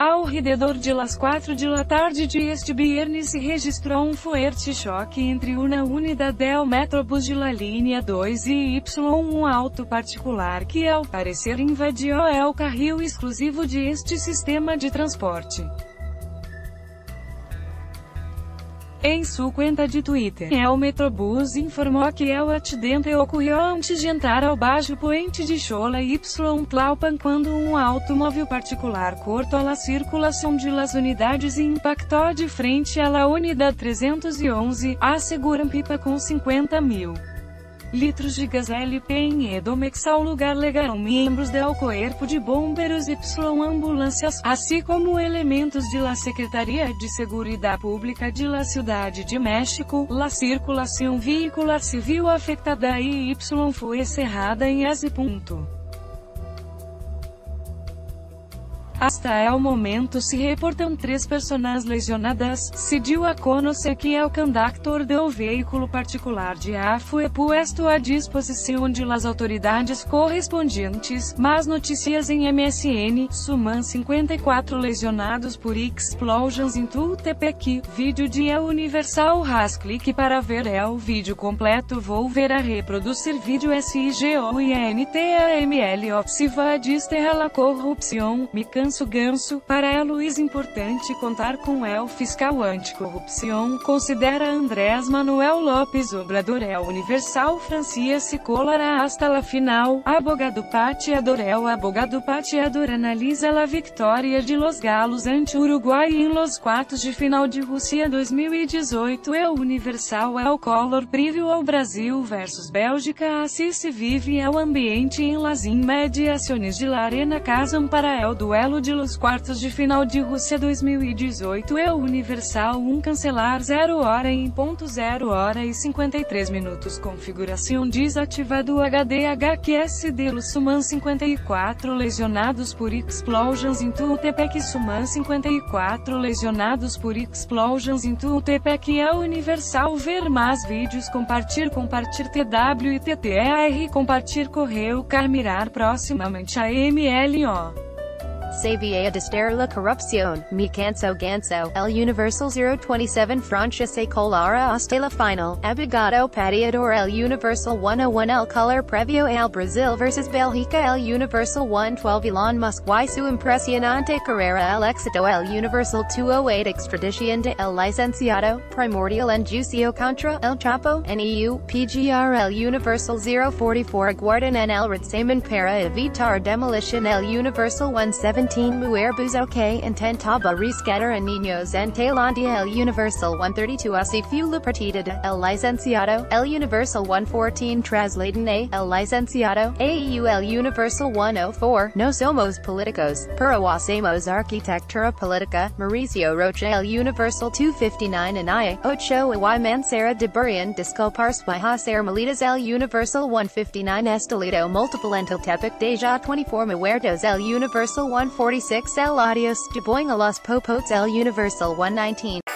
Ao redor de las 4 de la tarde de este viernes se registrou um forte choque entre uma unidade del Metrobus de la linha 2 e Y um auto particular que ao parecer invadiu o carril exclusivo de este sistema de transporte. Em sua conta de Twitter, o Metrobus informou que o acidente ocorreu antes de entrar ao baixo poente de Chola Y Tlalpan quando um automóvel particular cortou a circulação de las unidades e impactou de frente à la unidade 311, asseguram pipa com 50 mil litros de gás LP em Edomex ao lugar legaram membros do Corpo de Bombeiros Y ambulâncias, assim como elementos de la Secretaria de Seguridade Pública de la Cidade de México, la circulação veicular civil afetada e Y foi encerrada em esse Hasta o momento se reportam três pessoas lesionadas, se dio a conocer que o conductor do veículo particular de A foi puesto à disposição de las autoridades correspondentes, mas notícias em MSN, suman 54 lesionados por explosions em Tultepec, vídeo de El Universal Ras clique para ver o vídeo completo. Vou ver a reproduzir vídeo SIGO e NTAML se va desterrar la corrupção, me Ganso Ganso, para é Luiz importante contar com el fiscal anticorrupção, considera Andrés Manuel Lopes Obrador é Universal Francia colara hasta la final, abogado pateador o abogado pateador analisa la vitória de Los Galos ante Uruguai em los quartos de final de Rússia 2018 é o Universal o Color Preview ao Brasil versus Bélgica se vive o ambiente em las imediações de la Arena Casam para el duelo de los quartos de final de Rússia 2018 é o Universal 1 cancelar 0 hora em ponto 0 hora e 53 minutos. Configuração desativado HD HQSD Suman 54 lesionados por explosions em Tultepec Suman 54 lesionados por explosions em Tultepec é Universal ver mais vídeos compartilhar compartilhar TW e TTR compartilhar correio Carmirar proximamente a MLO Sabia de la corrupción, mi canso ganso, el universal 027 Francia colara hasta la final, abogado pateador el universal 101 el color previo al Brasil vs Belgica el universal 112 Elon Musk y su impresionante carrera el éxito el universal 208 extradición de el licenciado, primordial en juicio contra el Chapo, NEU, PGR el universal 044 guardan en el retsamen para evitar demolition el universal 17 17 Muerbus OK intentaba rescatar a niños en Tailandia El Universal 132 Así fue la partida El Licenciado, El Universal 114 Trasladen A, El Licenciado, AEU El Universal 104 No somos políticos, pero hacemos arquitectura política, Mauricio Rocha El Universal 259 Anaya, Ocho y Mancera de Burian y Hacer Malitas El Universal 159 Estelito Multiple Enteltepic Deja 24 Muertos El Universal 1 146 L Audios, Deboing a los Popotes L Universal 119.